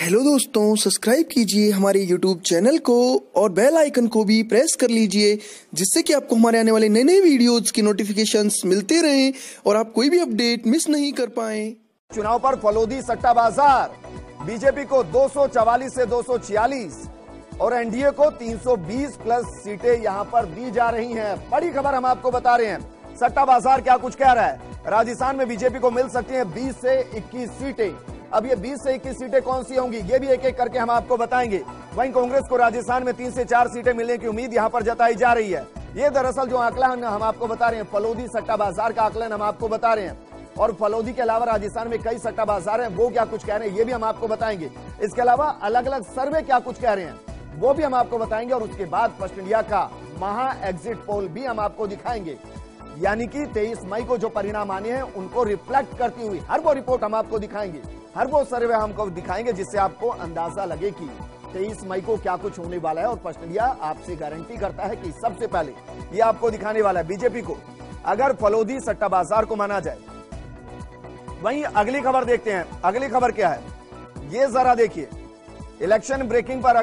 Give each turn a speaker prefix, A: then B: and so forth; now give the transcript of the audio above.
A: Hello दोस्तों, subscribe कीजिए हमारे यूट्यूब चैनल को और बेल आइकन को भी प्रेस कर लीजिए, जिससे कि आपको हमारे आने वाले नए नए वीडियोज़ की नोटिफिकेशंस मिलते रहें और आप कोई भी अपडेट मिस नहीं कर पाए।
B: चुनाव पर फलोदी सट्टा बाज़ार। बीजेपी को 244 से 246 और एनडीए को 320 प्लस सीटें यहाँ पर दी जा रही हैं। बड़ी खबर हम आपको बता रहे हैं। सट्टा बाज़ार क्या कुछ कह रहा है? राजस्थान में बीजेपी को मिल सकती है बीस से 21 सीटें। अब ये 20 से 21 सीटें कौन सी होंगी? ये भी एक एक करके हम आपको बताएँगे। वहीं कांग्रेस को राजस्थान में तीन से चार सीटें मिलने की उम्मीद यहाँ पर जताई जा रही है। ये दरअसल जो आंकलन हम आपको बता रहे हैं, फलोदी सट्टा बाज़ार का आकलन हम आपको बता रहे हैं। और फलोदी के अलावा राजस्थान में कई सट्टा बाज़ार हैं, वो क्या कुछ कह रहे हैं, ये भी हम आपको बताएँगे। इसके अलावा अलग अलग सर्वे क्या कुछ कह रहे हैं, वो भी हम आपको बताएँगे। और उसके बाद फ़र्स्ट इंडिया का महा एग्जिट पोल भी हम आपको दिखाएँगे। यानी कि 23 मई को जो परिणाम आने हैं, उनको रिफ्लेक्ट करती हुई हर वो रिपोर्ट हम आपको दिखाएँगे। हर वो सर्वे हमको दिखाएँगे जिससे आपको अंदाज़ा लगे कि 23 मई को क्या कुछ होने वाला है और इंडिया आपसे गारंटी करता है कि सबसे पहले ये आपको दिखाने वाला है बीजेपी को। अगर फलोदी सट्टा बाज़ार को माना जाए, वहीं अगली खबर देखते हैं। अगली खबर क्या है? ये जरा देखिए। इलेक्शन ब्रेकिंग पर